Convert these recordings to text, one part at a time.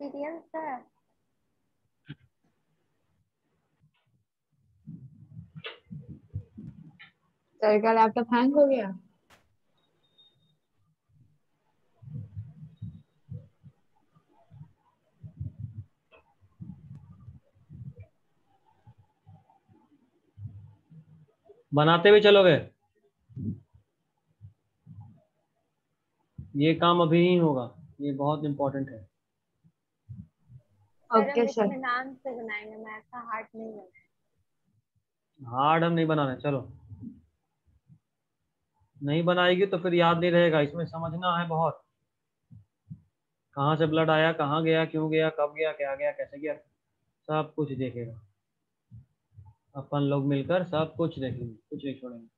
Experience है sir का laptop hang हो गया? बनाते हुए चलोगे? ये काम अभी नहीं होगा ये बहुत इम्पोर्टेंट है। ओके सर नाम से बनाएँगे मैं ऐसा हार्ड नहीं बनाया हार्ड हम नहीं बनाने चलो। नहीं बनाएगी तो फिर याद नहीं रहेगा इसमें समझना है बहुत। कहाँ से ब्लड आया कहाँ गया क्यों गया कब गया क्या गया कैसे गया सब कुछ देखेगा। अपन लोग मिलकर सब कुछ देखेंगे कुछ नहीं छोड़ेंगे।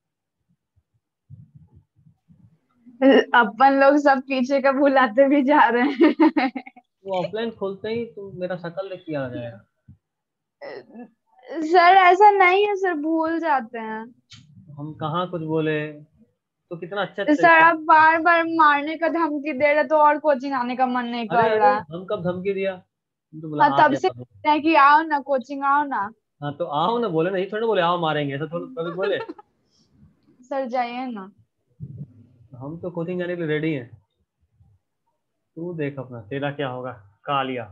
अपन लोग सब पीछे का भुलाते भी जा रहे हैं। वो ऑफलाइन खोलते ही तुम मेरा शकल देख के आ जाएगा सर ऐसा नहीं है सर भूल जाते हैं। हम कहाँ कुछ बोले? तो कितना अच्छा सर आप बार बार मारने का धमकी दे रहे तो और कोचिंग आने का मन नहीं कर रहा हम कब धमकी दिया? तो हाँ, तब से हैं कि आओ ना कोचिंग आओ ना। हाँ तो आओ ना बोले नहीं थोड़ा बोले आओ मारेंगे ऐसा थोड़ा कभी बोले। सर जाइए ना। हम तो कोचिंग जाने के लिए रेडी हैं। तू देख अपना तेरा क्या होगा? कालिया।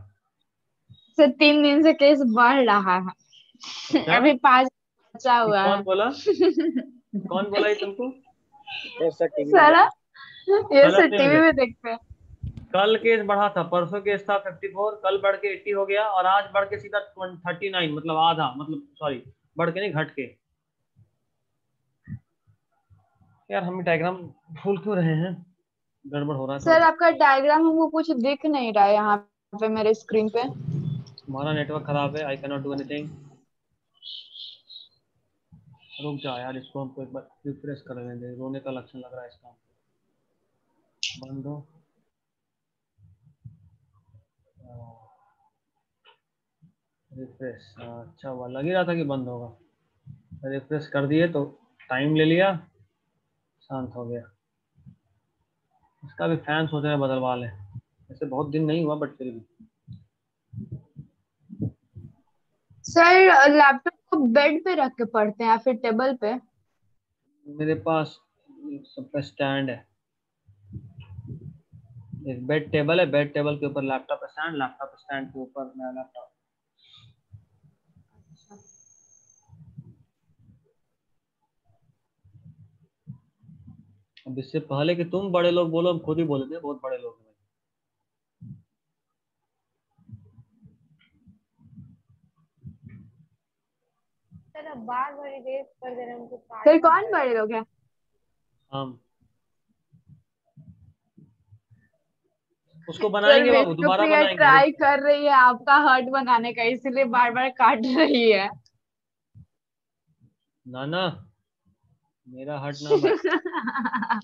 सर तीन दिन से केस बढ़ रहा है। अच्छा? अभी पाँच बचा हुआ कौन बोला? कौन बोला ये तुमको? सर ये सर टीवी में देखते हैं। कल केस बढ़ा था परसों केस था 54 कल बढ़ के 80 हो गया और आज बढ़ के सीधा 39 मतलब आधा मतलब सॉरी बढ़ के नहीं घट के। यार हम डायग्राम भूल क्यों रहे हैं? गड़बड़ हो रहा है सर आपका डायग्राम हमको कुछ दिख नहीं रहा है यहाँ पे मेरे स्क्रीन पे। हमारा नेटवर्क खराब है I can not do anything रुक जा यार इसको हमको एक बार रिफ्रेश कर लेने दे रोने का लक्षण लग रहा है इसका। बंद हो। रिफ्रेश अच्छा हुआ लग ही रहा था कि बंद होगा। रिफ्रेश कर दिए तो टाइम ले लिया शांत हो गया। इसका भी फ़ैन सोच रहे हैं बदलवा लें। ऐसे बहुत दिन नहीं हुआ बट फिर भी। सर लैपटॉप को बेड पे रख के पढ़ते हैं या फिर टेबल पे? मेरे पास सबका स्टैंड है। एक बेड टेबल है बेड टेबल के ऊपर लैपटॉप स्टैंड लैपटॉप स्टैंड के ऊपर मेरा लैपटॉप अब इससे पहले कि तुम बड़े लोग बोलो हम खुद ही बोले थे बहुत बड़े लोग हैं हैं सर कौन बड़े लोग हैं? हम। उसको बनाएँगे बाबू दोबारा बनाएँगे। ट्राई कर रही है आपका हर्ट बनाने का इसलिए बार बार काट रही है। ना ना मेरा हट ना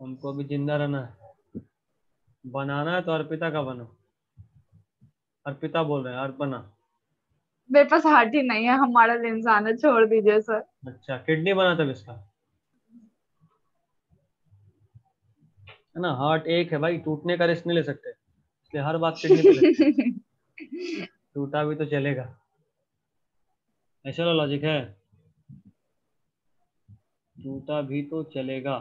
हमको भी ज़िंदा रहना है। बनाना है तो अर्पिता का बनो। अर्पिता बोल रहे हैं अर्पणा मेरे पास हार्ट ही नहीं है हमारा इंसान है छोड़ दीजिए सर। अच्छा किडनी बना तब इसका। है ना हार्ट एक है भाई टूटने का रिस्क नहीं ले सकते। इसलिए हर बात किडनी। टूटा भी तो चलेगा। ऐसा लॉजिक है। टूटा भी तो चलेगा।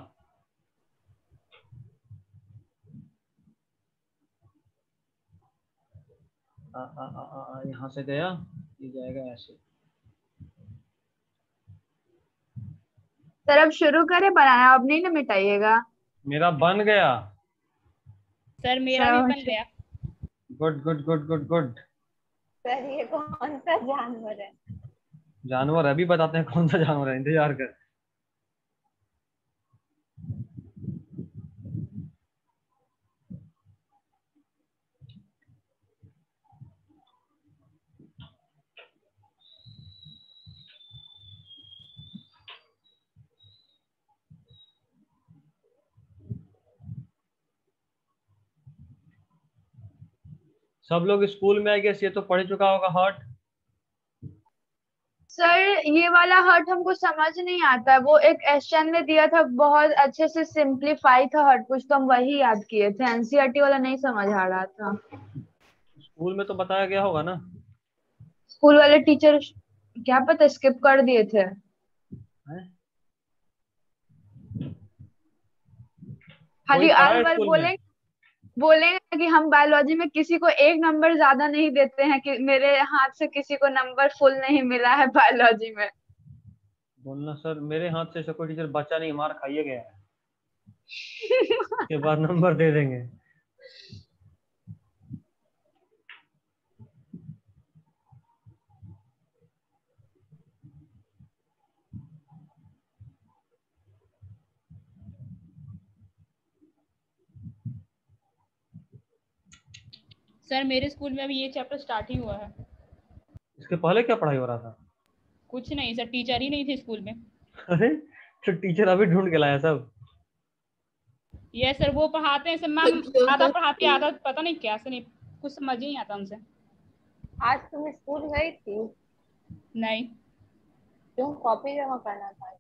आ, आ, आ, आ, आ, यहाँ से गया ये जाएगा ऐसे। सर अब शुरू करें बनाना। अब नहीं ना मिटाइएगा। मेरा बन गया। सर मेरा भी बन गया। Good good good good good. Sir ये कौन सा जानवर है? जानवर अभी बताते हैं कौन सा जानवर है। इंतज़ार कर। सब लोग स्कूल में आई गेस ये तो पढ़ चुका होगा हर्ट सर ये वाला हर्ट हमको समझ नहीं आता है। वो एक एसचैन ने दिया था बहुत अच्छे से सिंप्लीफाई था हर्ट कुछ तो हम वही याद किए थे। एनसीईआरटी वाला नहीं समझ आ रहा था। स्कूल में तो बताया गया होगा ना। स्कूल वाले टीचर क्या पता स्किप कर दिए थे। हैं? खाली बार बोलेंगे बोलेंगे कि हम बायोलॉजी में किसी को एक नंबर ज़्यादा नहीं देते हैं कि मेरे हाथ से किसी को नंबर फुल नहीं मिला है बायोलॉजी में। बोलना सर, मेरे हाथ से कोई टीचर बच्चा नहीं, मार खाइए गया है। के बाद नंबर दे देंगे। सर मेरे स्कूल में अभी ये चैप्टर स्टार्ट ही हुआ है। इसके पहले क्या पढ़ाई हो रहा था? कुछ नहीं सर टीचर ही नहीं थे स्कूल में। अरे तो टीचर अभी ढूंढ के लाया सब। ये सर वो पढ़ाते हैं सर मैम आधा पढ़ाते हैं आधा पता नहीं क्या से नहीं कुछ समझ ही नहीं आता हमसे आज तुम स्कूल गई थी? नहीं। क्यों कॉपी जमा करना था?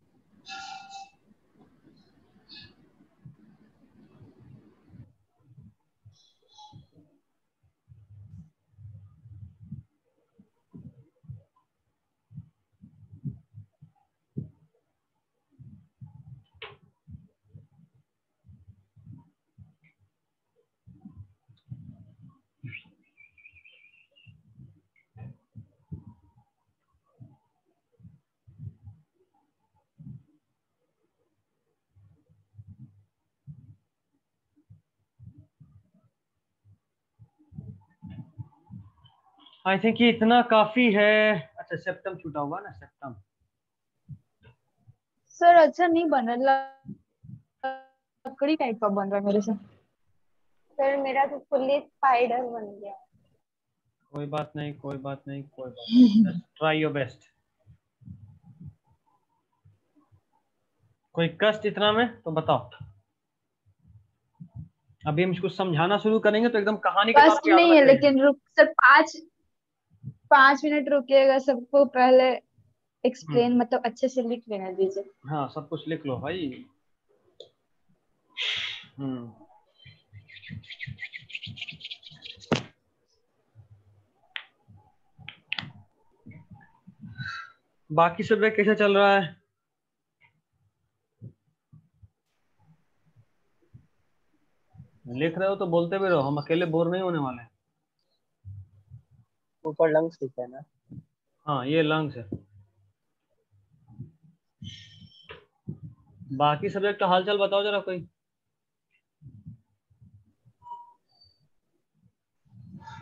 आई थिंक ये इतना काफ़ी है। अच्छा सेप्टम छूटा हुआ ना सेप्टम सर अच्छा नहीं बन रहा लकड़ी टाइप का बन रहा है मेरे से। सर मेरा तो फुल्ली स्पाइडर बन गया। कोई बात नहीं कोई बात नहीं कोई बात नहीं। ट्राई योर बेस्ट कोई कष्ट इतना में तो बताओ। अभी हम इसको समझाना शुरू करेंगे तो एकदम कहानी के कष्ट नहीं है लेकिन रुक सर पाँच पाँच मिनट रुकिएगा सबको पहले एक्सप्लेन मतलब अच्छे से लिख लेना दीजिए। हाँ सब कुछ लिख लो भाई। हम्म। बाकी सब कैसा चल रहा है? लिख रहे हो तो बोलते भी रहो हम अकेले बोर नहीं होने वाले हैं। ऊपर लंग्स लिखा है ना। हाँ ये लंग्स है। बाकी सब्जेक्ट का हालचाल बताओ जरा कोई।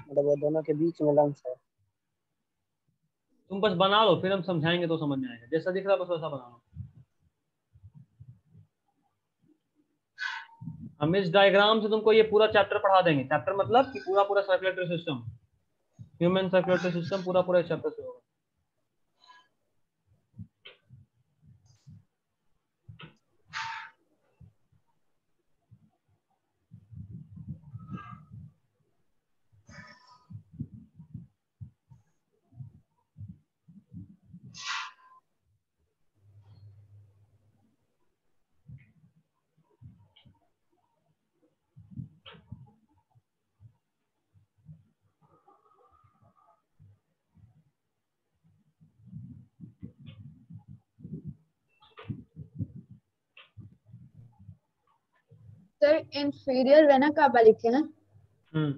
मतलब वो दोनों के बीच में लंग्स है। तुम बस बना लो फिर हम समझाएँगे तो समझ में आएगा। जैसा दिख रहा है बस वैसा बना लो। हम इस डायग्राम से तुमको ये पूरा चैप्टर पढ़ा देंगे। चैप्टर मतलब कि पूरा पूरा circulatory system human circulatory system पूरा पूरा इस चैप्टर से होगा। सर इंफीरियर वेना काबा लिखे ना हम्म।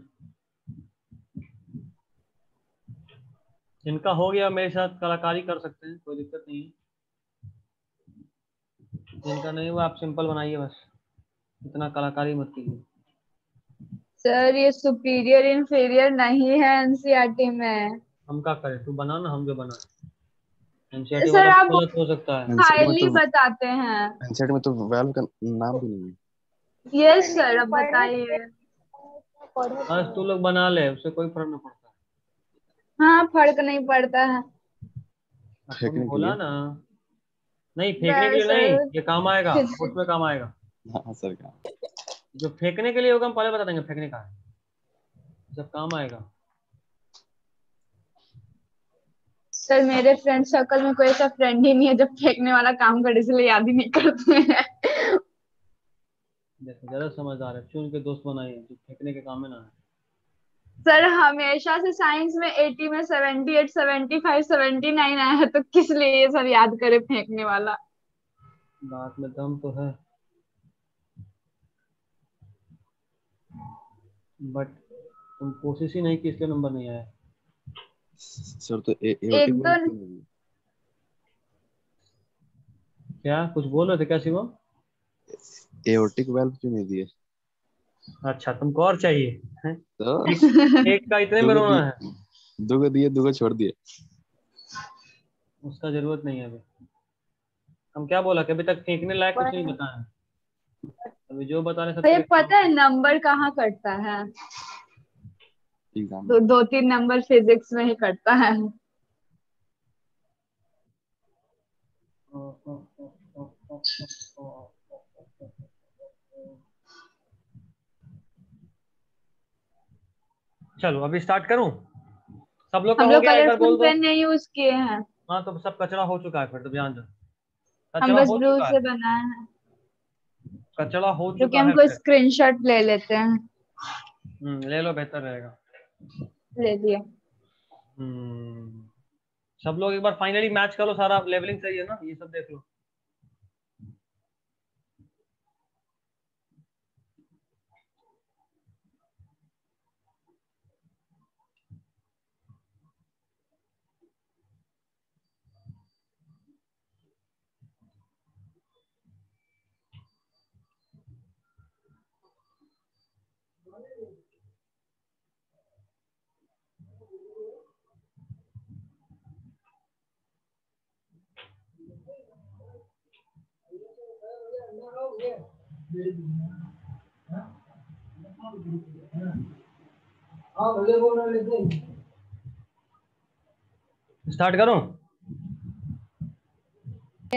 जिनका हो गया मेरे साथ कलाकारी कर सकते हैं कोई दिक्कत नहीं है। जिनका नहीं हुआ आप सिंपल बनाइए बस। इतना कलाकारी मत कीजिए। सर ये सुपीरियर इंफीरियर नहीं है एनसीईआरटी में। हम क्या करें? तू बना ना हम जो बना। एनसीईआरटी सर, वाला आप- गलत हो सकता है। हाईली तो बताते हैं। एनसेट में तो वेल्व का नाम भी नहीं है। यस सर अब बताइए। बस तू लोग बना ले उससे कोई फ़र्क नहीं पड़ता। हाँ फ़र्क नहीं पड़ता है। के बोला लिए? ना। नहीं फेंकने के लिए नहीं ये काम आएगा उसमें काम आएगा। हाँ सर का जो फेंकने के लिए होगा हम पहले बता देंगे फेंकने का है। जब काम आएगा। सर मेरे फ्रेंड सर्कल में कोई ऐसा फ्रेंड ही नहीं है जो फेंकने वाला काम करे इसलिए याद ही नहीं करते हैं। देखो ज़्यादा समझदार है। चुन के दोस्त बनाए हैं जो फेंकने के काम में ना है सर हमेशा से साइंस में 80 में 78 75 79 आया है तो किस लिए ये सब याद करे फेंकने वाला? दांत में दम तो है। बट तुम कोशिश ही नहीं की इसलिए नंबर नहीं आया। सर तो ए, ए, एक नहीं क्या? कुछ बोल रहे थे क्या शिवम? दिए एओर्टिक वाल्व क्यों नहीं दिए अच्छा तुमको और चाहिए हैं? तो एक का इतने में रोना है दो दिए दो छोड़ दिए उसका ज़रूरत नहीं है अभी हम क्या बोला कि अभी तक फेंकने लायक कुछ नहीं बताया अभी जो बता रहे सब तो ये पता है नंबर कहाँ कटता है एग्ज़ाम दो, दो तीन नंबर फिजिक्स में ही कटता है चलो अभी स्टार्ट करूँ? सब लोग का हम हो लोग गया एक बोल कलरफुल पेन नहीं यूज़ किए हैं। हाँ तो सब कचरा हो चुका है फिर तो ध्यान दो। हम बस ब्लू से बनाए हैं। कचरा हो चुका है हमको फिर। स्क्रीनशॉट ले लेते हैं। हम्म, ले लो बेहतर रहेगा। ले लिए। हम्म, सब लोग एक बार फाइनली मैच करो सारा लेवलिंग सही है ना? ये सब देख लो। स्टार्ट करूँ?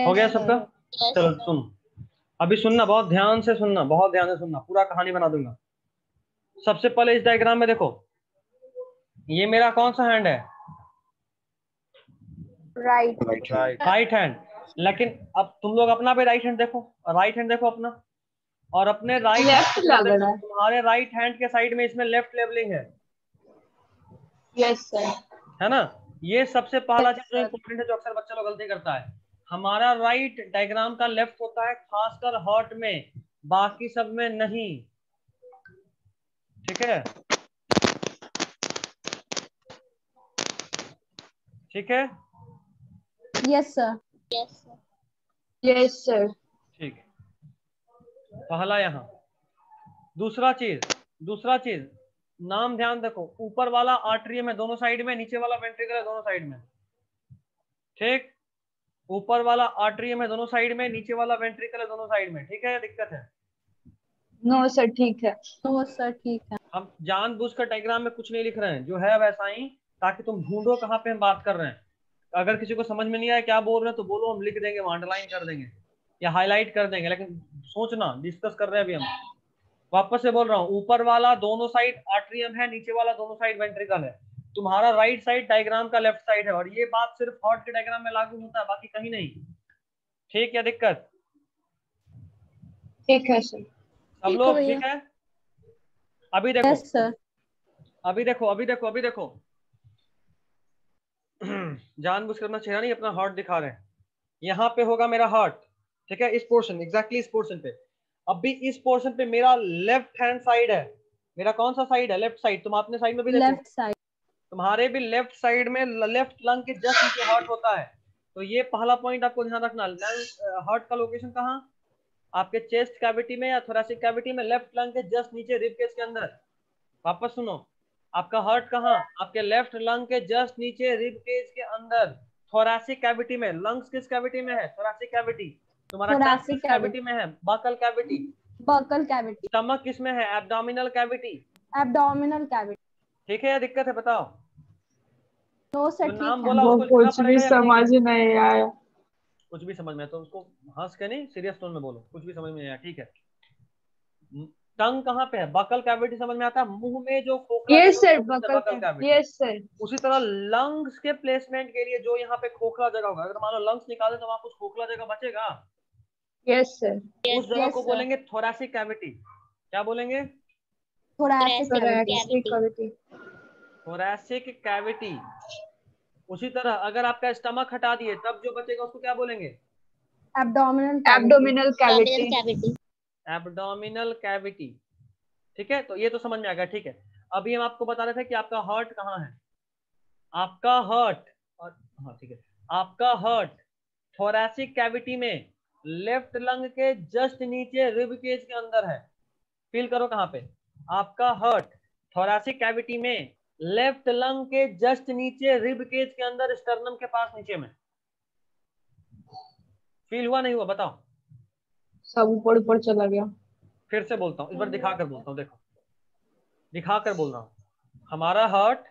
हो गया सबका? चलो सुन। अभी सुनना बहुत ध्यान से सुनना बहुत ध्यान से सुनना पूरा कहानी बना दूँगा। सबसे पहले इस डायग्राम में देखो। ये मेरा कौन सा हैंड है? राइट राइट राइट हैंड लेकिन अब तुम लोग अपना भी राइट हैंड देखो। राइट हैंड देखो अपना। और अपने राइट लेफ़्ट तुम्हारे राइट हैंड के साइड में इसमें लेफ़्ट लेवलिंग है। यस सर है ना? ये सबसे पहला चीज़ जो इम्पोर्टेंट है जो अक्सर बच्चा लोग गलती करता है। हमारा राइट डायग्राम का लेफ़्ट होता है खासकर हॉट में। बाकी सब में नहीं। ठीक है? ठीक है? यस सर यस सर ठीक है। पहला यहाँ। दूसरा चीज़ दूसरा चीज़। नाम ध्यान देखो ऊपर वाला आर्टरियम है दोनों साइड में नीचे वाला वेंट्रिकल है दोनों साइड में। ठीक? ऊपर वाला आर्टरियम है दोनों साइड में नीचे वाला वेंट्रिकल है दोनों साइड में। ठीक है? या दिक्कत है? नो सर ठीक है। नो सर ठीक है। हम जानबूझ कर डायग्राम में कुछ नहीं लिख रहे हैं। जो है वैसा ही ताकि तुम ढूंढो कहाँ पे हम बात कर रहे हैं। अगर किसी को समझ में नहीं आया क्या बोल रहे हैं तो बोलो हम लिख देंगे अंडरलाइन कर देंगे या हाईलाइट कर देंगे। लेकिन सोचना डिस्कस कर रहे हैं अभी हम। वापस से बोल रहा हूँ ऊपर वाला दोनों साइड आर्ट्रियम है नीचे वाला दोनों साइड वेंट्रिकल है। तुम्हारा राइट साइड डायग्राम का लेफ़्ट साइड है और ये बात सिर्फ़ हॉट के डायग्राम में लागू होता है बाकी कहीं नहीं। ठीक है दिक्कत? ठीक है सर सब लोग ठीक है? अभी देखो। सर अभी देखो अभी देखो अभी देखो। जानबूझ कर अपना चेहरा नहीं अपना हार्ट दिखा रहे हैं। यहाँ पे होगा मेरा हार्ट ठीक है? इस पोर्शन एग्जैक्टली इस पोर्शन पे। अभी इस पोर्शन पे मेरा लेफ़्ट हैंड साइड है। मेरा कौन सा साइड है? लेफ़्ट साइड तुम अपने साइड में भी लेफ़्ट साइड तुम्हारे भी लेफ़्ट साइड में लेफ़्ट लंग के जस्ट नीचे हार्ट होता है। तो ये पहला पॉइंट आपको ध्यान रखना। हार्ट का लोकेशन कहाँ? आपके चेस्ट कैविटी में या थोरासिक कैविटी में लेफ़्ट लंग के जस्ट नीचे रिब केस के अंदर। वापस सुनो। आपका हार्ट कहाँ? आपके लेफ़्ट लंग के जस्ट नीचे रिब केस के अंदर। थोरासिक कैविटी में। लंग्स किस कैविटी में है? थोरासिक कैविटी तुम्हारा Thoracic किस कैविटी में है? Buccal cavity buccal cavity stomach किसमें है? एब्डोमिनल कैविटी एब्डोमिनल कैविटी ठीक है या दिक्कत है? बताओ। नो सर ठीक नाम है। बोला उसको कुछ भी? समझ नहीं आया। कुछ भी समझ में आया तो उसको हंस के नहीं सीरियस टोन में बोलो। कुछ भी समझ में आया ठीक है? टंग कहाँ पे है? बकल कैविटी समझ में आता है? मुँह में जो खोखला यस जगह sir buccal cavity yes sir उसी तरह लंग्स के प्लेसमेंट के लिए जो यहाँ पे खोखला जगह होगा अगर मान लो लंग्स निकाले तो वहाँ कुछ खोखला जगह बचेगा? यस सर उस जगह को बोलेंगे थोरासिक कैविटी क्या बोलेंगे? Thoracic cavity cavity कैविटी उसी तरह अगर आपका स्टमक हटा दिए तब जो बचेगा उसको क्या बोलेंगे? Cavity. एब्डोमिनल कैविटी ठीक है? तो ये तो समझ में आ गया ठीक है? अभी हम आपको बता रहे थे कि आपका हर्ट कहाँ है? आपका हार्ट और हाँ ठीक है। आपका हर्ट थोरैसिक कैविटी में लेफ़्ट लंग के जस्ट नीचे रिब केज के अंदर है। फील करो कहाँ पे। आपका हार्ट थोरैसिक कैविटी में लेफ़्ट लंग के जस्ट नीचे रिब केज के अंदर स्टर्नम के पास नीचे में। फील हुआ नहीं हुआ बताओ। सब ऊपर ऊपर चला गया। फिर से बोलता हूँ इस बार दिखा कर बोलता हूँ देखो। दिखा कर बोल रहा हूँ। हमारा हार्ट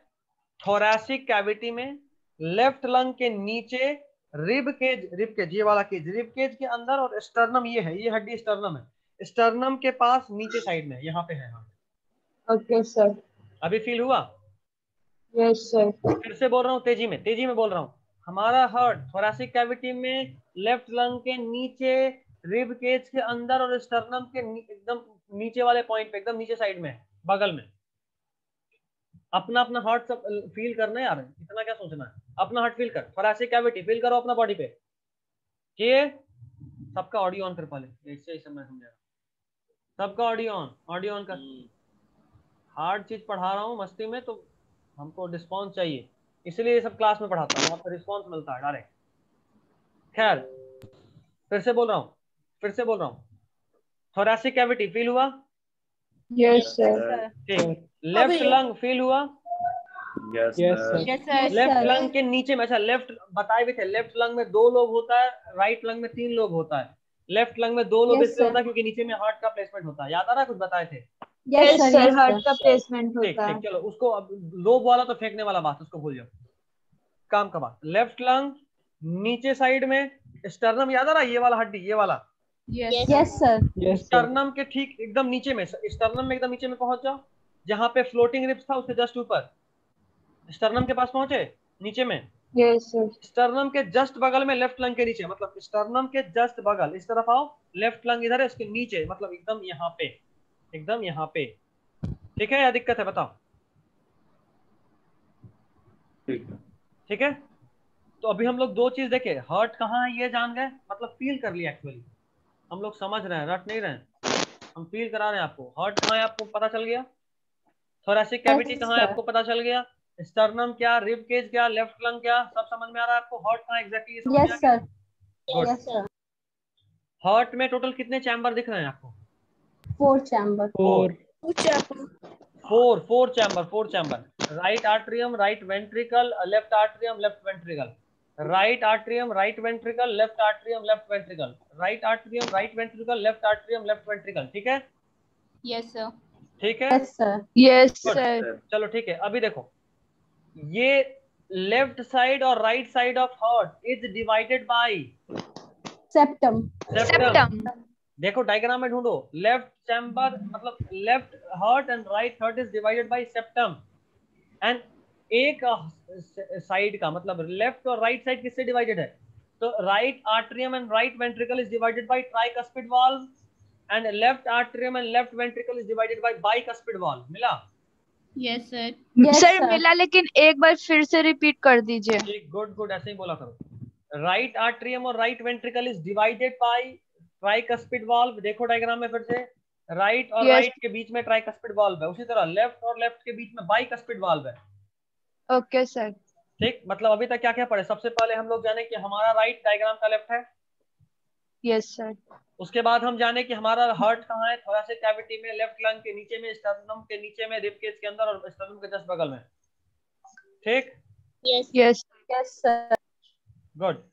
थोरैसिक कैविटी में लेफ़्ट लंग के नीचे रिब केज रिब केज ये वाला केज रिब केज के अंदर और स्टर्नम ये है ये हड्डी स्टर्नम है। स्टर्नम के पास नीचे साइड में यहाँ पे है हार्ट ओके सर अभी फील हुआ? यस सर फिर से बोल रहा हूँ तेज़ी में तेज़ी में बोल रहा हूँ। हमारा हार्ट थोरैसिक कैविटी में लेफ़्ट लंग के नीचे रिब केज के अंदर और स्टर्नम के एकदम नीचे वाले पॉइंट पे एकदम नीचे साइड में बगल में। अपना अपना हार्ट सब फील करना है यार इतना क्या सोचना है? अपना हार्ट फील कर थोरैसिक कैविटी फील करो अपना बॉडी पे। किए सबका ऑडियो ऑन कर पहले। ऐसे ही मैं समझा सबका ऑडियो ऑन ऑडियो ऑन कर। हार्ड चीज़ पढ़ा रहा हूँ मस्ती में तो हमको रिस्पॉन्स चाहिए। इसलिए ये सब क्लास में पढ़ाता हूँ आपको रिस्पॉन्स मिलता है डायरेक्ट खैर फिर से बोल रहा हूँ फिर से बोल रहा हूँ। थोरैसिक कैविटी फील हुआ? यस सर ठीक। लेफ़्ट लंग फील हुआ? Yes sir. लेफ़्ट लंग के नीचे में अच्छा लेफ़्ट बताए भी थे लेफ़्ट लंग में दो लोग होता है राइट लंग में तीन लोग होता है। लेफ़्ट लंग में दो लोग Yes, इसलिए होता है क्योंकि नीचे में हार्ट का प्लेसमेंट होता है। याद आ रहा है कुछ बताए थे? Yes sir yes हार्ट का प्लेसमेंट होता। है चलो उसको अब लोब वाला तो फेंकने वाला बात उसको भूल जाओ। काम का बात। लेफ़्ट लंग नीचे साइड में स्टर्नम याद आ रहा है? ये वाला हड्डी ये वाला? Yes, sir. स्टर्नम के ठीक एकदम नीचे में स्टर्नम में एकदम नीचे में पहुँच जाओ। जहाँ पे फ्लोटिंग रिप्स था उसके जस्ट ऊपर। स्टर्नम के पास पहुँचे? नीचे में? यस सर स्टर्नम के जस्ट बगल में लेफ़्ट लंग के नीचे। मतलब स्टर्नम के जस्ट बगल। इस तरफ़ आओ लेफ़्ट लंग इधर है उसके नीचे। मतलब एकदम यहाँ पे। एकदम यहाँ पे। ठीक है या दिक्कत है बताओ। ठीक है। तो अभी हम लोग दो चीज़ देखे। हर्ट कहाँ है ये जान गए? मतलब फील कर लिया एक्चुअली हम लोग समझ रहे हैं रट नहीं रहे हैं। हम फील करा रहे हैं आपको। हर्ट कहाँ है आपको पता चल गया? थोरैसिक कैविटी कहाँ है आपको पता चल गया? स्टर्नम क्या? रिब केज क्या? लेफ़्ट लंग क्या? सब समझ में आ रहा है आपको? हर्ट कहाँ एग्जैक्टली हर्ट में टोटल कितने चैम्बर दिख रहे हैं आपको? Four chamber. Four. Four four chamber four chamber right atrium right ventricle left atrium left ventricle right atrium right ventricle left atrium left ventricle right atrium right ventricle left atrium left ventricle ठीक है? Yes sir. ठीक है? Yes sir. Yes. Sir चलो ठीक है अभी देखो। ये लेफ़्ट साइड और right side of heart is divided by septum. Septum देखो डायग्राम में ढूंढो। लेफ़्ट चैम्बर मतलब left heart and right heart is divided by septum and एक साइड का मतलब लेफ़्ट और राइट साइड किससे डिवाइडेड है? तो right atrium and right ventricle is divided by tricuspid valve and left atrium and left ventricle is divided by bicuspid valve मिला? Sir. Yes, sir मिला लेकिन एक बार फिर से रिपीट कर दीजिए। गुड गुड ऐसे ही बोला करो। राइट आर्ट्रियम और right ventricle is divided by tricuspid valve देखो डायग्राम में फिर से। राइट और Yes. राइट के बीच में ट्राइकस्पिड वॉल्व है। उसी तरह लेफ़्ट और लेफ़्ट के बीच में बाइकस्पिड वॉल्व है। ओके सर ठीक? मतलब अभी तक क्या क्या पढ़े? सबसे पहले हम लोग जाने कि हमारा राइट डायग्राम का लेफ़्ट है। यस सर उसके बाद हम जाने कि हमारा हार्ट कहाँ है। थोड़ा से कैविटी में लेफ़्ट लंग के नीचे में स्टर्नम के नीचे में रिब केज के अंदर और स्टर्नम के जस्ट बगल में। ठीक? Yes. Yes yes sir. Good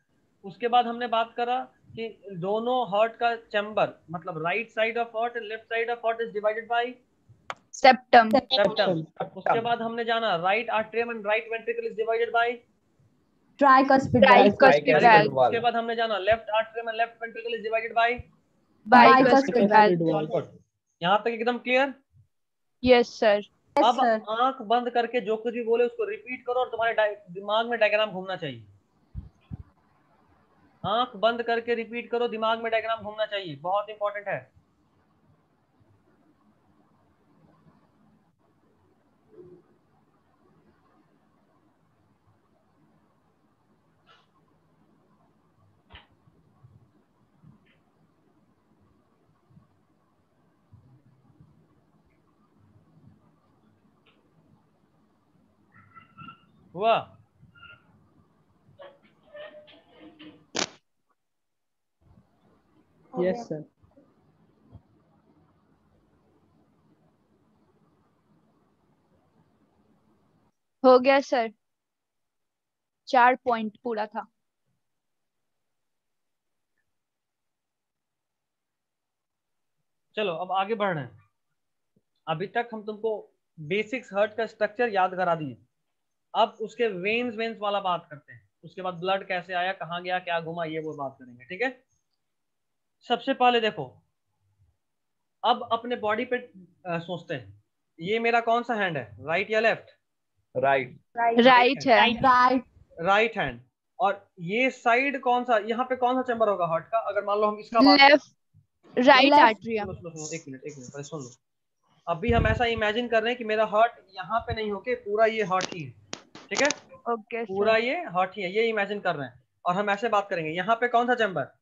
उसके बाद हमने बात करा कि दोनों हार्ट का चैम्बर मतलब right side of heart and left side of heart is divided by septum septum उसके बाद हमने जाना right atrium and right ventricle is divided by valve. Tricuspid उसके बाद हमने जाना left atrium and left ventricle is divided by valve. Good यहाँ तक एकदम क्लियर यस सर अब आँख बंद करके जो कुछ भी बोले उसको रिपीट करो और तुम्हारे दिमाग में डायग्राम घूमना चाहिए। आँख बंद करके रिपीट करो दिमाग में डायग्राम घूमना चाहिए। बहुत इंपॉर्टेंट है। हुआ? Yes, sir. हो गया सर चार पॉइंट पूरा था। चलो अब आगे बढ़ रहे हैं। अभी तक हम तुमको बेसिक्स हर्ट का स्ट्रक्चर याद करा दिए। अब उसके वेन्स वेन्स वाला बात करते हैं। उसके बाद ब्लड कैसे आया कहाँ गया क्या घुमा ये वो बात करेंगे ठीक है? सबसे पहले देखो अब अपने बॉडी पे सोचते हैं। ये मेरा कौन सा हैंड है? राइट या left right right right. Right hand और ये साइड कौन सा यहाँ पे कौन सा चैम्बर होगा? हार्ट का? अगर मान लो हम इसका राइट एक मिनट एक मिनट सुन लो। अभी हम ऐसा इमेजिन कर रहे हैं कि मेरा हार्ट यहाँ पे नहीं होके पूरा ये हार्ट ही है। ठीक है? ओके पूरा ये हार्ट ही है ये इमेजिन कर रहे हैं। और हम ऐसे बात करेंगे। यहाँ पे कौन सा chamber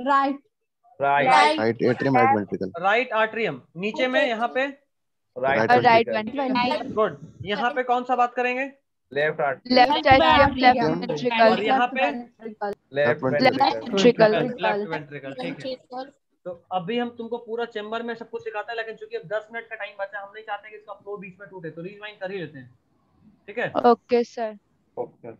Right. Right right atrium right ventricle right atrium नीचे में यहाँ पे राइट राइट ventricle. गुड यहाँ पे कौन सा बात करेंगे? लेफ़्ट आर्ट लेफ़्ट आर्ट्रियम लेफ़्ट वेंट्रिकल और यहाँ पे left ventricle ventricle left ventricle ठीक है. तो अभी हम तुमको पूरा चैम्बर में सब कुछ सिखाते हैं लेकिन चूँकि अब 10 मिनट का टाइम बचा है, हम नहीं चाहते कि इसका फ्लो बीच में टूटे तो रिवाइंड कर ही लेते हैं। ठीक है? Okay sir okay